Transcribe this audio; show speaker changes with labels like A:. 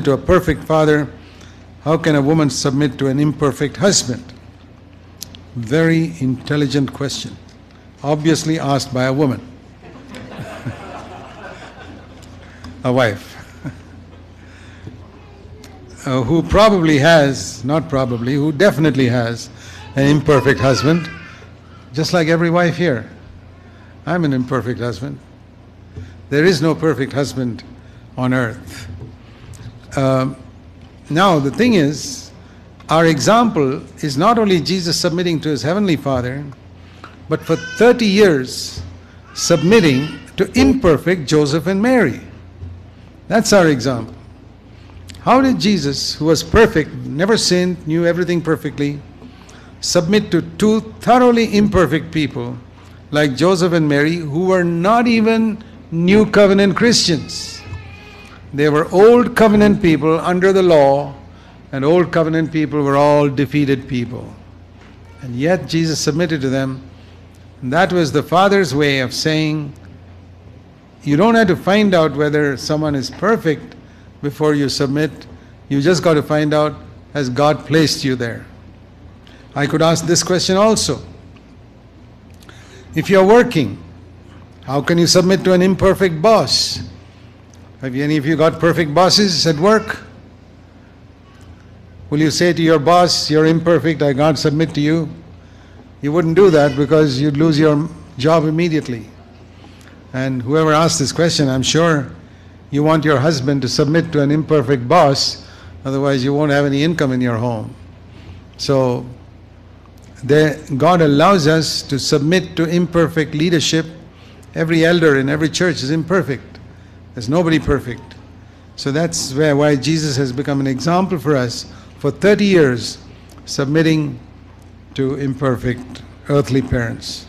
A: to a perfect father, how can a woman submit to an imperfect husband? Very intelligent question. Obviously asked by a woman, a wife, uh, who probably has, not probably, who definitely has an imperfect husband, just like every wife here. I'm an imperfect husband. There is no perfect husband on earth. Um, now, the thing is, our example is not only Jesus submitting to his heavenly Father, but for 30 years submitting to imperfect Joseph and Mary. That's our example. How did Jesus, who was perfect, never sinned, knew everything perfectly, submit to two thoroughly imperfect people like Joseph and Mary, who were not even new covenant Christians? They were old covenant people under the law, and old covenant people were all defeated people. And yet Jesus submitted to them. And that was the Father's way of saying, you don't have to find out whether someone is perfect before you submit. You just got to find out has God placed you there. I could ask this question also. If you're working, how can you submit to an imperfect boss? Have any of you got perfect bosses at work? Will you say to your boss, You're imperfect, I can't submit to you? You wouldn't do that because you'd lose your job immediately. And whoever asked this question, I'm sure you want your husband to submit to an imperfect boss, otherwise, you won't have any income in your home. So, God allows us to submit to imperfect leadership. Every elder in every church is imperfect. There's nobody perfect. So that's where, why Jesus has become an example for us for 30 years, submitting to imperfect earthly parents.